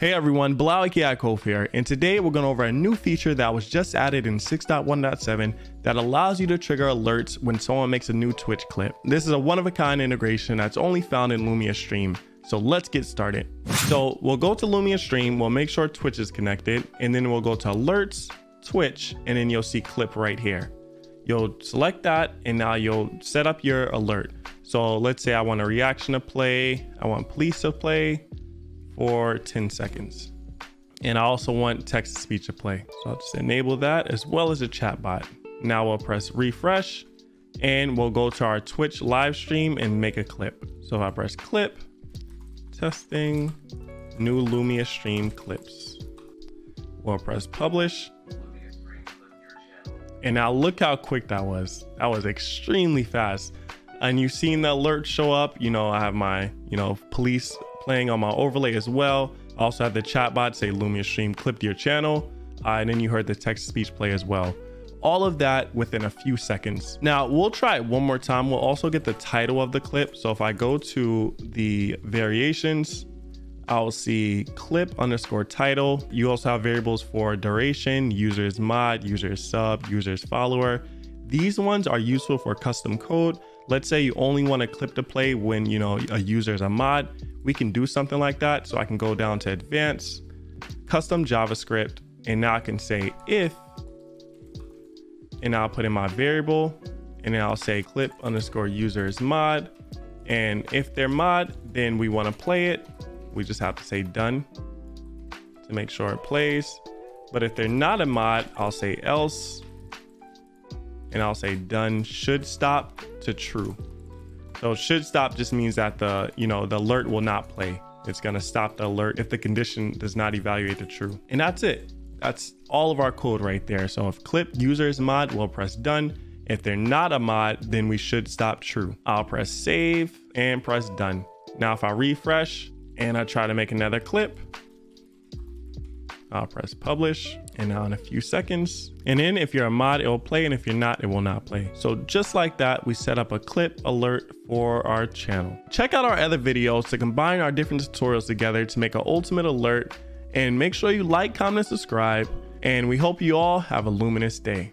Hey everyone, Blauwijk here, and today we're going over a new feature that was just added in 6.1.7 that allows you to trigger alerts when someone makes a new Twitch clip. This is a one-of-a-kind integration that's only found in Lumia Stream, so let's get started. So we'll go to Lumia Stream, we'll make sure Twitch is connected, and then we'll go to Alerts, Twitch, and then you'll see Clip right here. You'll select that, and now you'll set up your alert. So let's say I want a reaction to play, I want police to play, for 10 seconds. And I also want text to speech to play. So I'll just enable that as well as a chat bot. Now we'll press refresh and we'll go to our Twitch live stream and make a clip. So if I press clip, testing, new Lumia stream clips. We'll press publish. And now look how quick that was. That was extremely fast. And you've seen the alert show up. You know, I have my, you know, police playing on my overlay as well. I also have the chatbot say Lumia stream clip to your channel. Uh, and then you heard the text speech play as well. All of that within a few seconds. Now we'll try it one more time. We'll also get the title of the clip. So if I go to the variations, I'll see clip underscore title. You also have variables for duration, users mod, users sub, users follower. These ones are useful for custom code. Let's say you only want a clip to play when you know a user is a mod we can do something like that. So I can go down to advanced, custom JavaScript, and now I can say if, and I'll put in my variable, and then I'll say clip underscore user is mod. And if they're mod, then we want to play it. We just have to say done to make sure it plays. But if they're not a mod, I'll say else, and I'll say done should stop to true. So should stop just means that the, you know, the alert will not play. It's going to stop the alert if the condition does not evaluate the true. And that's it. That's all of our code right there. So if clip user is mod, we'll press done. If they're not a mod, then we should stop true. I'll press save and press done. Now, if I refresh and I try to make another clip, I'll press publish and now in a few seconds. And then if you're a mod, it will play. And if you're not, it will not play. So just like that, we set up a clip alert for our channel. Check out our other videos to combine our different tutorials together to make an ultimate alert. And make sure you like, comment, and subscribe. And we hope you all have a luminous day.